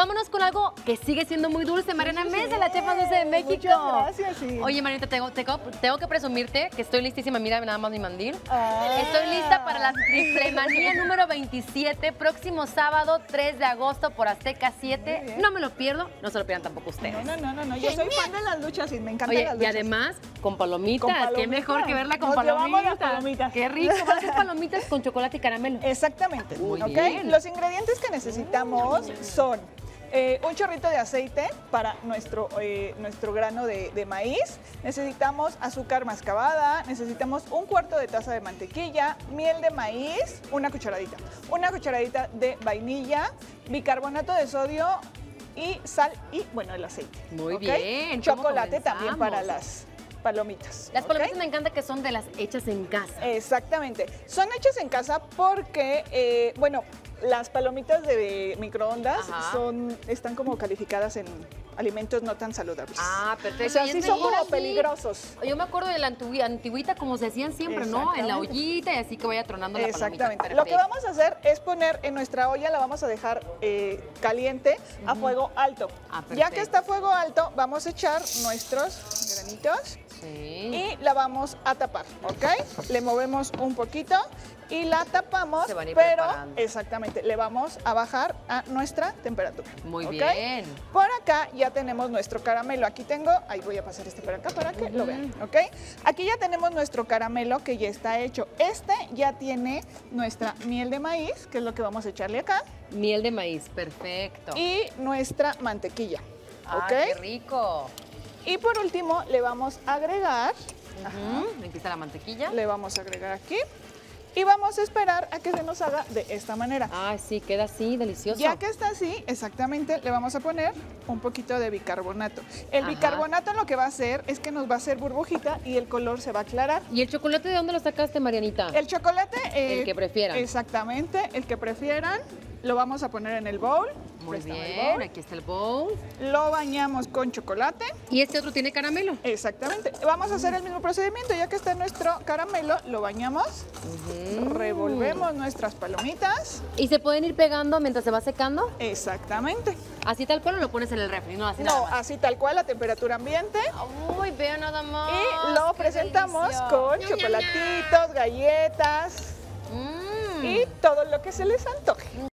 Vámonos con algo que sigue siendo muy dulce. Mariana Mesa, la chef más dulce de México. Muchas gracias, sí. Oye, Marianita, tengo, tengo, tengo que presumirte que estoy listísima. Mira nada más mi mandil. Ah. Estoy lista para la triple manía número 27, próximo sábado 3 de agosto por Azteca 7. No me lo pierdo, no se lo pierdan tampoco ustedes. No, no, no, no, no. Yo soy fan de las luchas y me encantan Oye, las y luchas. además con palomitas. Con Qué mejor que verla con Nos palomitas. las palomitas. Qué rico. Van a ser palomitas con chocolate y caramelo. Exactamente. Muy ¿ok? bien. Los ingredientes que necesitamos son eh, un chorrito de aceite para nuestro, eh, nuestro grano de, de maíz. Necesitamos azúcar mascabada. Necesitamos un cuarto de taza de mantequilla, miel de maíz, una cucharadita. Una cucharadita de vainilla, bicarbonato de sodio y sal y, bueno, el aceite. Muy bien, ¿cómo Chocolate también para las palomitas. Las palomitas me encanta que son de las hechas en casa. Exactamente. Son hechas en casa porque, eh, bueno, las palomitas de microondas Ajá. son, están como calificadas en alimentos no tan saludables. Ah, perfecto. O sea, sí son como peligrosos. Yo me acuerdo de la antigüita como se hacían siempre, ¿no? En la ollita y así que vaya tronando la palomita. Exactamente. Lo que vamos a hacer es poner en nuestra olla, la vamos a dejar eh, caliente a fuego alto. Ah, ya que está a fuego alto, vamos a echar nuestros granitos Sí. y la vamos a tapar, ¿ok? Le movemos un poquito y la tapamos, Se van a ir pero preparando. exactamente, le vamos a bajar a nuestra temperatura. Muy ¿ok? bien. Por acá ya tenemos nuestro caramelo. Aquí tengo, ahí voy a pasar este para acá para que lo vean, ¿ok? Aquí ya tenemos nuestro caramelo que ya está hecho. Este ya tiene nuestra miel de maíz, que es lo que vamos a echarle acá, Miel de maíz, perfecto. y nuestra mantequilla, Ah, qué rico. Y por último le vamos a agregar Ujú, Aquí está la mantequilla. le vamos a agregar aquí y vamos a esperar a que se nos haga de esta manera. Ay, sí, queda así, delicioso. Ya que está así, exactamente, le vamos a poner un poquito de bicarbonato. El Ajá. bicarbonato lo que va a hacer es que nos va a hacer burbujita y el color se va a aclarar. ¿Y el chocolate de dónde lo sacaste, Marianita? El chocolate... eh, El que prefieran. Exactamente, el que prefieran. Lo vamos a poner en el bowl. Muy Préstame bien, bowl. aquí está el bowl. Lo bañamos con chocolate. Y este otro tiene caramelo. Exactamente. Vamos a hacer el mismo procedimiento. Ya que está nuestro caramelo, lo bañamos. Revolvemos nuestras palomitas. ¿Y se pueden ir pegando mientras se va secando? Exactamente. Así tal cual o lo pones en el refri, no así No, así tal cual a temperatura ambiente. Uy, vean nada más. Y lo presentamos con chocolatitos, galletas. Mm. y todo lo que se les antoje.